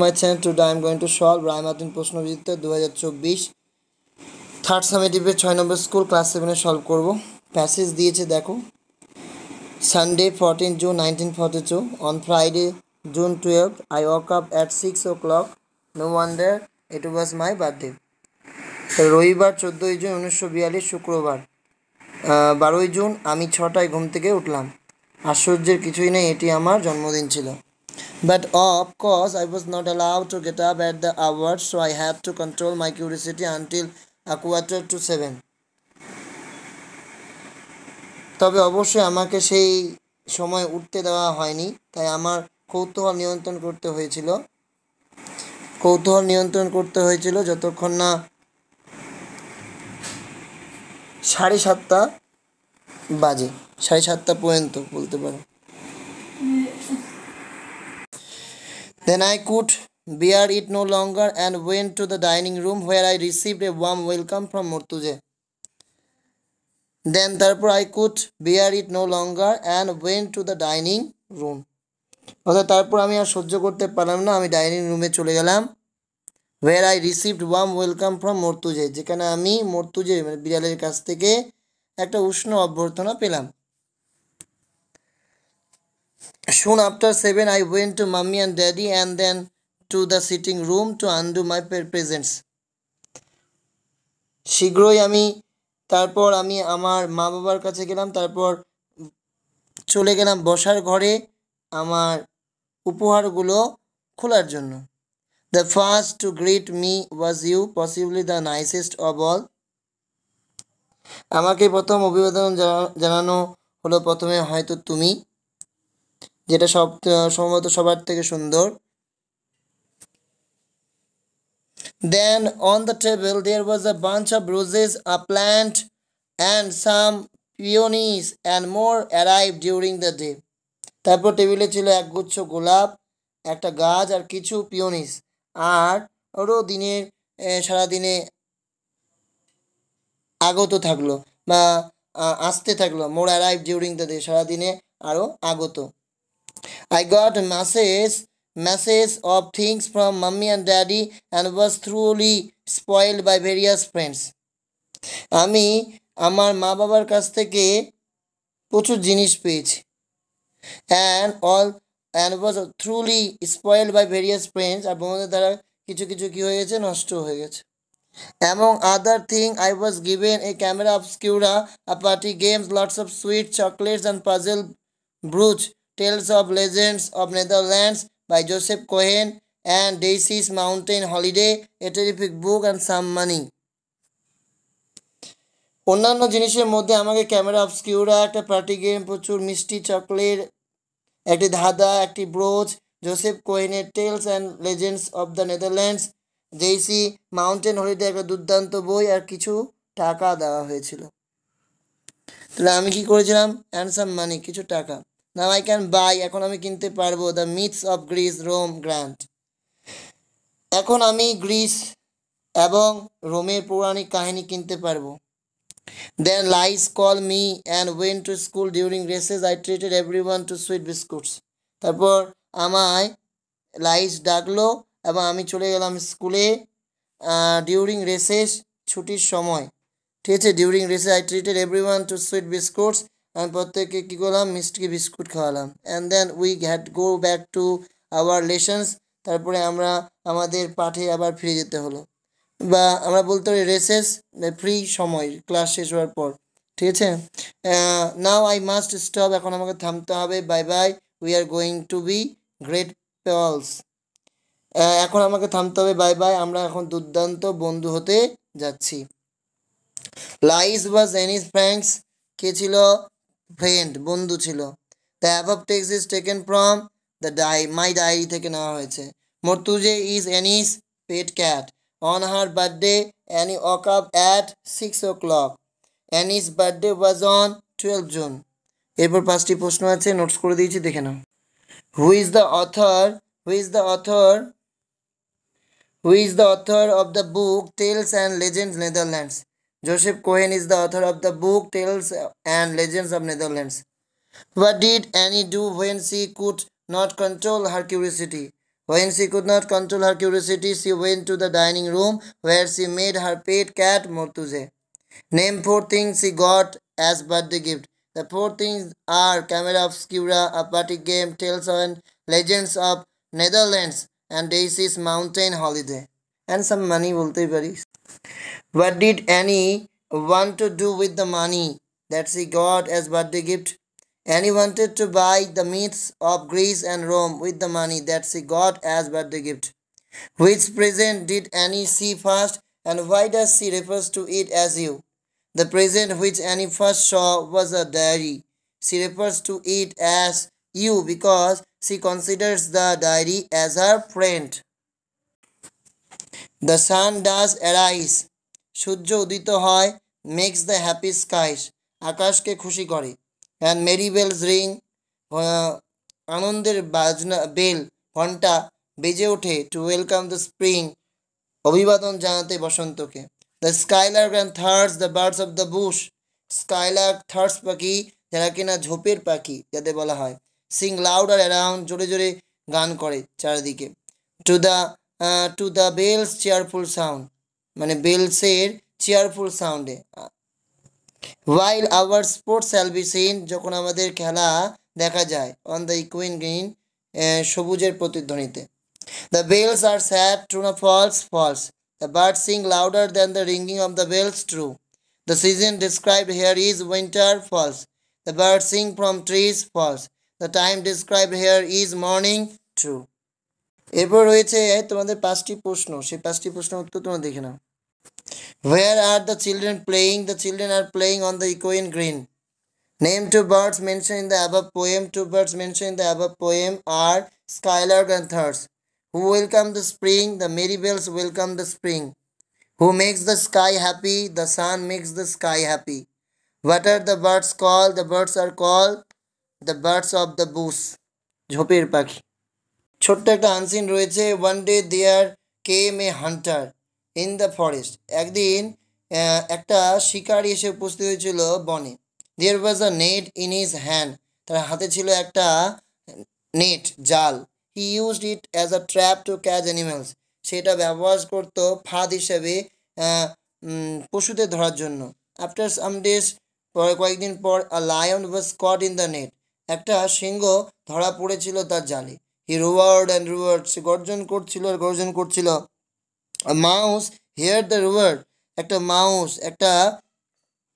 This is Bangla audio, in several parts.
My channel to I am going to solve রায়মাতিন প্রশ্নবিচিত্র দু হাজার চব্বিশ থার্ড সামেটিভের ছয় নম্বর স্কুল ক্লাস সেভেনে সলভ করব। প্যাসেজ দিয়েছে দেখো। Sunday fourteen June nineteen forty two on Friday June twelve I woke up at six o'clock no wonder it was my birthday রবিবার চোদ্দোই জুন উনিশশো বিয়াল্লিশ শুক্রবার। আহ, বারোই জুন আমি ছটায় ঘুম থেকে উঠলাম। আশ্চর্যের কিছুই নেই এটি আমার জন্মদিন ছিল। But of course, I was not allowed to get up at the hour, so I had to control my curiosity until a quarter to seven. তবে অবশ্যই আমাকে সেই সময় উঠতে দেওয়া হয়নি তাই আমার কৌতূহল নিয়ন্ত্রণ করতে হয়েছিল কৌতূহল নিয়ন্ত্রণ করতে হয়েছিল যতক্ষণ না সাড়ে সাতটা বাজে সাড়ে সাতটা পর্যন্ত বলতে পারো Then I could bear it no longer and went to the dining room where I received a warm welcome from Murtuje. Then তারপর I could bear it no longer and went to the dining room. অর্থাৎ তারপর আমি আর সহ্য করতে পারলাম না আমি ডাইনিং রুমে চলে গেলাম where I received warm welcome from Moortje যেখানে আমি মর্তুজে মানে বিড়ালের কাছ থেকে একটা উষ্ণ অভ্যর্থনা পেলাম Soon after seven, I went to mummy and daddy and then to the sitting room to undo my presents. শীঘ্রই আমি তারপর আমি আমার মা বাবার কাছে গেলাম তারপর চলে গেলাম বসার ঘরে আমার উপহারগুলো খোলার জন্য। The first to greet me was you possibly the nicest of all আমাকে প্রথম অভিবাদন জানা- জানানো হলো প্রথমে হয়তো তুমি। যেটা সব সম্ভবত সবার থেকে সুন্দর। Then on the table there was a bunch of roses, a plant, and some peonies, and more arrived during the day. তারপর টেবিলে ছিল একগুচ্ছ গোলাপ একটা গাছ আর কিছু পিওনিস আর ওরও দিনের সারাদিনে আগত থাকল বা আসতে থাকল। More arrive during the day সারাদিনে আরও আগত। I got a message message of things from mummy and daddy and was thoroughly spoiled by various friends. আমি আমার মা বাবার কাছ থেকে প্রচুর জিনিস পেয়েছি and all and was thoroughly spoiled by various friends আর বন্ধুদের দ্বারা কিছু কিছু কী হয়ে গেছে নষ্ট হয়ে গেছে Among other thing, I was given a camera obscura, a party games, lots of sweet chocolates and puzzle brooch, tales of legends of Netherlands by Joseph Cohen and Daisy's Mountain Holiday, a terrific book and some money. অন্যান্য জিনিসের মধ্যে আমাকে ক্যামেরা অবস্কিউরা একটা পার্টি গেম প্রচুর মিষ্টি চকলেট একটি ধাঁধা একটি brooch Joseph কোহেনের tales and legends of the Netherlands Daisy's mountain holiday একটা দুর্দান্ত বই আর কিছু টাকা দেওয়া হয়েছিল। তাহলে আমি কি করেছিলাম? অ্যান্সাম মানি কিছু টাকা। নাও আই ক্যান বাই এখন আমি কিনতে পারব the myths of Greece Rome grand এখন আমি গ্রিস এবং রোমের পৌরাণিক কাহিনী কিনতে পারব। Then Lies call me and went to school during recess I treated every one to sweet biscuits তারপর আমায় লাইস ডাকলো এবং আমি চলে গেলাম স্কুলে ডিউরিং রেসেস ছুটির সময়। ঠিক আছে during recess I treated every one to sweet biscuits আমি প্রত্যেককে কী করলাম? মিষ্টি বিস্কুট খাওয়ালাম। And then we had go back to our lessons তারপরে আমরা আমাদের পাঠে আবার ফিরে যেতে হলো। বা আমরা বলতে পারি রেসেস ফ্রি সময় ক্লাস শেষ হওয়ার পর। ঠিক আছে? নাও আই মাস্ট স্টপ এখন আমাকে থামতে হবে। Bye bye we are going to be great pals এখন আমাকে থামতে হবে। বাই বাই আমরা এখন দুর্দান্ত বন্ধু হতে যাচ্ছি। লাইস বা জেনিস ফ্র্যাঙ্কস কে ছিল? ফ্রেন্ড বন্ধু ছিল। The above text is taken from the die my diary থেকে নেওয়া হয়েছে। মর্তুজে is Annie's pet cat on her birthday Annie woke up at six o'clock Annie's birthday was on twelve June এরপর পাঁচটি প্রশ্ন আছে নোটস করে দিয়েছি, দেখে নাও। Who is the author who is the author Who is the author of the book Tales and Legends Netherlands? Joseph Cohen is the author of the book Tales and Legends of Netherlands. What did Annie do when she could not control her curiosity? When she could not control her curiosity, she went to the dining room where she made her pet cat Mortuze. Name four things she got as birthday gift. The four things are Camera Obscura, a party game, Tales and Legends of Netherlands, and Daisy's Mountain Holiday. And some money বলতেই পারিস what did Annie want to do with the money that she got as birthday gift? Annie wanted to buy the myths of Greece and Rome with the money that she got as birthday gift. Which present did Annie see first and why does she refer to it as you? The present which Annie first saw was a diary. She refers to it as you because she considers the diary as her friend. The sun does arise সূর্য উদিত হয় মেক্স দ্য হ্যাপি স্কাইস আকাশকে খুশি করে। অ্যান্ড মেরি বেলস রিং আনন্দের বাজনা বেল ঘণ্টা বেজে ওঠে টু ওয়েলকাম দ্য স্প্রিং অভিবাদন জানাতে বসন্তকে। The skylark and thrush the birds of the bush skylark thrush পাখি, যারা কিনা ঝোপের পাখি যাতে বলা হয়। সিং লাউডার অ্যারাউন্ড জোরে জোরে গান করে চারিদিকে। To the to the bells cheerful sound মানে বেলসের চেয়ারফুল সাউন্ডে ওয়াইল আওয়ার স্পোর্টস সিন যখন আমাদের খেলা দেখা যায় অন দ্য ইকুইন গ্রিন সবুজের প্রতিধ্বনিতে। The bells are sad true না false false the bird sing louder than the ringing of the bells true the season described here is winter false the bird sing from trees false the time described here is morning true এরপর রয়েছে তোমাদের পাঁচটি প্রশ্ন। সেই পাঁচটি প্রশ্নের উত্তর তোমরা দেখে নাও। Where are the children playing the children are playing on the ইকোয়েন green name two birds mention in the above poem two birds mention in the above poem are skylark thrush who welcome the spring the merry bells welcome the spring who makes the sky happy the sun makes the sky happy what are the birds call the birds are call the birds of the bush ঝোপের পাখি। ছোট্ট একটা আনসিন রয়েছে one day there came a hunter in the forest একদিন একটা শিকারি এসে উপস্থিত হয়েছিল বনে। There was a net in his hand তার হাতে ছিল একটা নেট জাল। He used it as a trap to catch animals সেটা ব্যবহার করতো ফাঁদ হিসেবে পশুদের ধরার জন্য। আফটার সাম ডেজ পরে কয়েকদিন পর a lion was caught in the net একটা সিংহ ধরা পড়েছিল তার জালে। হি রুয়ার্ড অ্যান্ড রুয়ার্ড সে গর্জন করছিল আর গর্জন করছিল। মাউস হেয়ার দ্য রুয়ার্ড একটা মাউস একটা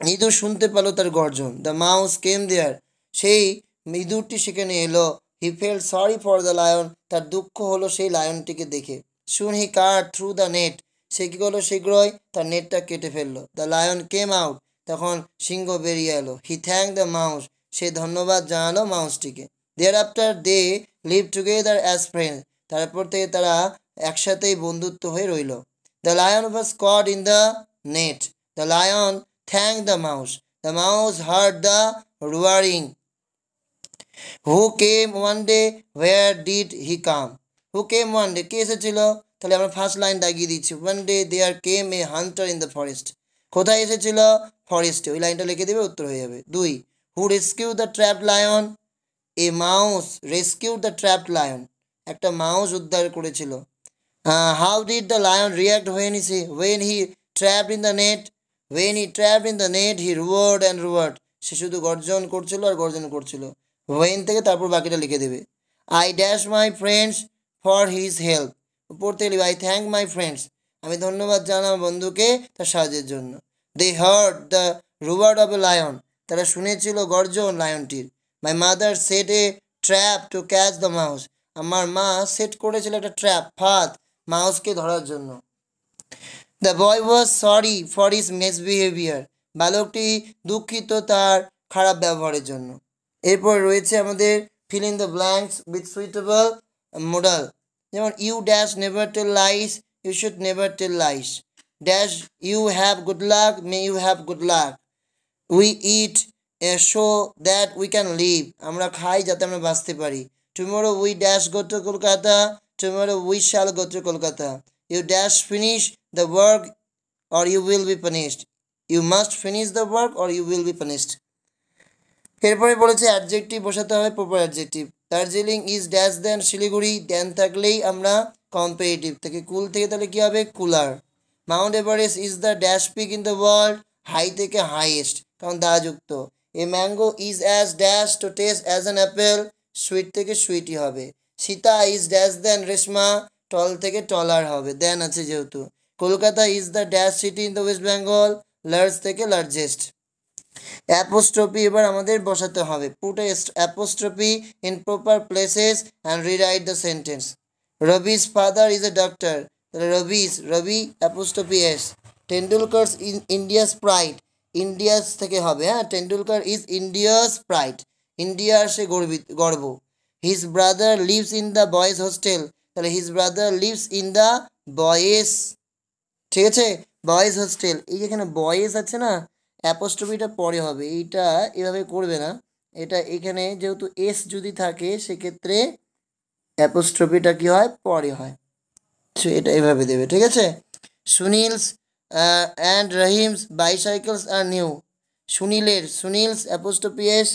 ইঁদুর শুনতে পেল তার গর্জন। দ্য মাউস কেম দেয়ার সেই ইঁদুরটি সেখানে এলো। He felt sorry for the lion তার দুঃখ হলো সেই লায়নটিকে দেখে। Soon he cut through the net সে কী করল? শীঘ্রই তার নেটটা কেটে ফেলল। দ্য লায়ন কেম আউট তখন সিংহ বেরিয়ে এলো। হি থ্যাংক দ্য মাউস সে ধন্যবাদ জানালো মাউসটিকে thereafter they live together as friend তারপর থেকে তারা একসাথেই বন্ধুত্ব হয়ে রইল। The lion was caught in the net the lion thank the mouse the mouse heard the roaring who came one day where did he come who came one day কে এসেছিল? তাহলে আমরা ফার্স্ট লাইন দাগিয়ে দিচ্ছি। One day there came a hunter in the forest কোথায় এসেছিল? ফরেস্টে ওই লাইনটা লিখে দেবে, উত্তর হয়ে যাবে। দুই who rescue the trap lion a mouse rescue the trapped lion একটা মাউস উদ্ধার করেছিল। How did the lion react when he when he trapped in the net when he trap in the net he roared and roared সে শুধু গর্জন করছিল আর গর্জন করছিল। ওয়েন থেকে তারপর বাকিটা লিখে দেবে। I dash my friends for his help উপর থেকে আই থ্যাংক মাই ফ্রেন্ডস আমি ধন্যবাদ জানাই আমার বন্ধুকে তার সাহায্যের জন্য। They heard the roared of a lion তারা শুনেছিল গর্জন লায়নটির my mother set a trap to catch the mouse আমার মা সেট করেছিল একটা ট্র্যাপ ফাঁদ মাউসকে ধরার জন্য। The boy was sorry for his misbehaviour বালকটি দুঃখিত তার খারাপ ব্যবহারের জন্য। এরপর রয়েছে আমাদের fill in the blanks with suitable modal যেমন you dash never tell lies you should never tell lies dash you have good luck may you have good luck we eat so that we can live আমরা খাই যাতে আমরা বাঁচতে পারি। Tomorrow we dash go to Kolkata tomorrow we shall go to Kolkata you dash finish the work or you will be punished you must finish the work or you will be punished এরপরে বলেছে অ্যাডজেক্টিভ বসাতে হবে proper adjective Darjeeling is dash than Siliguri than থাকলেই আমরা কম্পারেটিভ থেকে কুল থেকে তাহলে কী হবে? Cooler. Mount Everest is the dash peak in the world high থেকে হাইয়েস্ট কারণ দাযুক্ত a mango is as dash to taste as an apple sweet থেকে সুইটই হবে। Sita is dash than Reshma tall থেকে টলার হবে। দেন আছে যেহেতু। Kolkata is the dash city in the West Bengal large থেকে লার্জেস্ট অ্যাপোস্ট্রপি এবার আমাদের বসাতে হবে। Put apostrophe in proper places and rewrite the sentence Ravi's father is a doctor Ravi's Ravi apostrophe S Tendulkar's is India's pride India's থেকে হবে হ্যাঁ? টেন্ডুলকার ইজ ইন্ডিয়াস প্রাইড ইন্ডিয়ার সে গর্বিত, গর্ব। His brother lives in the boys hostel তাহলে his brother lives in the boys ঠিক আছে? বয়েজ হোস্টেল এই যেখানে বয়েজ আছে না অ্যাপোস্ট্রফিটা পরে হবে। এইটা এভাবে করবে না। এটা এখানে যেহেতু এস যদি থাকে, সেক্ষেত্রে অ্যাপোস্ট্রফিটা কি হয়? পরে হয়। সো এটা এভাবে দেবে, ঠিক আছে? Sunil's and Rahim's bicycles are new সুনীলের, Sunil's apostrophe S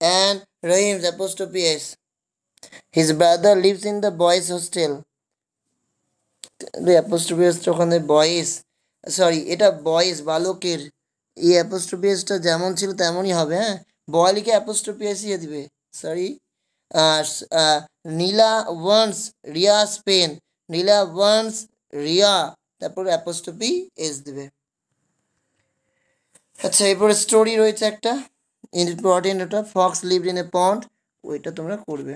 and Rahim's apostrophe S his brother lives in the boys hostel apostrophe এসটা ওখানে বয়েস সরি এটা বয়েস বালকের। এই অ্যাপোস্ট্রোপিয়াসটা যেমন ছিল তেমনই হবে হ্যাঁ? বয়লিকে অ্যাপোস্ট্রোপিয়াস দিয়ে দিবে। Sorry Neela wants Riya pen. Neela wants Riya. তারপর অ্যাপোস্ট্রপি এস দিবে আচ্ছা এরপরে স্টোরি রয়েছে একটা ইম্পর্টেন্ট ওটা fox lived in a pond ওইটা তোমরা করবে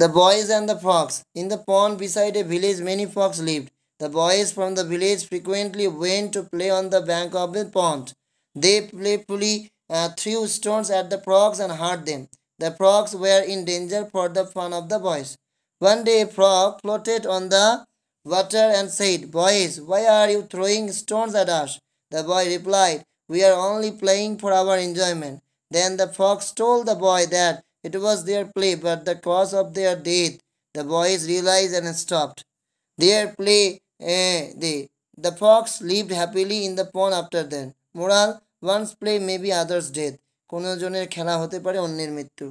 the boys and the fox in the pond beside a village many fox lived The boys from the village frequently went to play on the bank of the pond. They playfully uh, threw stones at the frogs and hurt them. The frogs were in danger for the fun of the boys. One day a frog floated on the water and said, Boys, why are you throwing stones at us? The boy replied, We are only playing for our enjoyment. Then the fox told the boy that it was their play, but the cause of their death. The boys realized and stopped. Their play, eh, they, the fox lived happily in the pond after then. Moral, one's play may be others' death. কোনো জনের খেলা হতে পারে অন্যের মৃত্যু